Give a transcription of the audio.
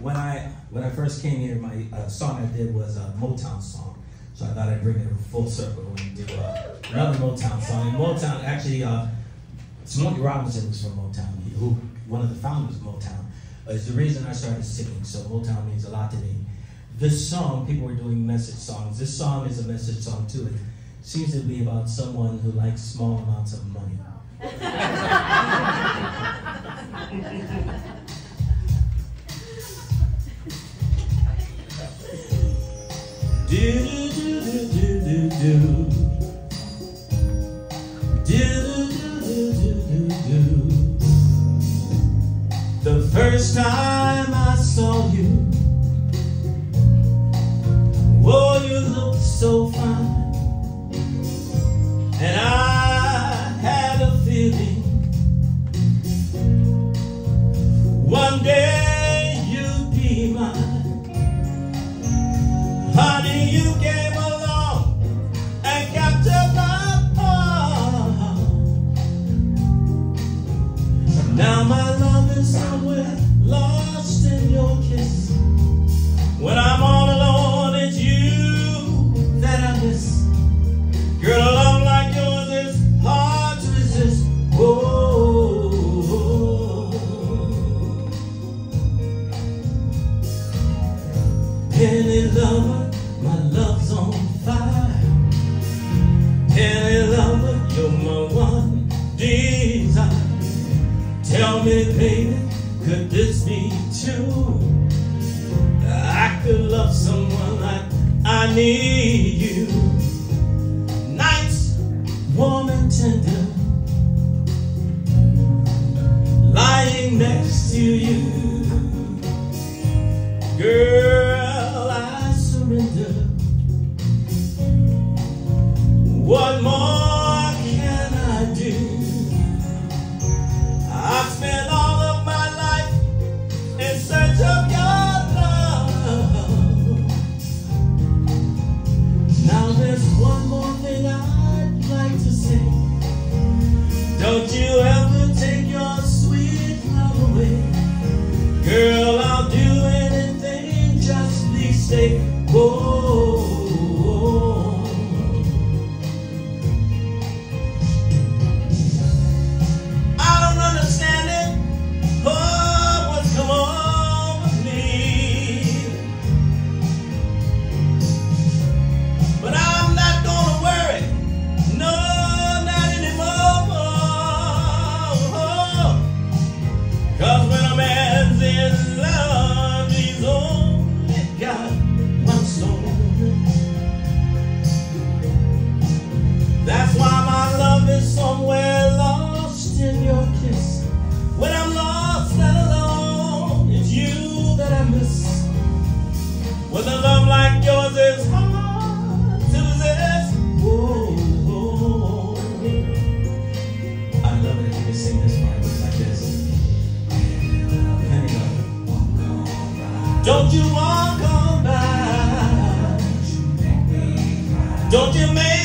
when I when I first came here, my uh, song I did was a Motown song. So I thought I'd bring it a full circle and do uh, another Motown song. And Motown, actually, uh, Smokey Robinson was from Motown, who one of the founders of Motown. Uh, is the reason I started singing. So Motown means a lot to me. This song, people were doing message songs. This song is a message song too. It seems to be about someone who likes small amounts of money. the first time I saw you oh you looked so fine My love is somewhere lost in your kiss. When I'm all alone, it's you that I miss. Girl, a love like yours is hard to resist. Whoa. Penny lover, my love's on fire. Penny lover, you're my one. Me, baby, could this be true? I could love someone like I need you. Nights warm and tender, lying next to you. Girl, Don't you ever take your sweet love away. Girl, I'll do anything, just please stay. Whoa. Don't you walk on by. Don't you make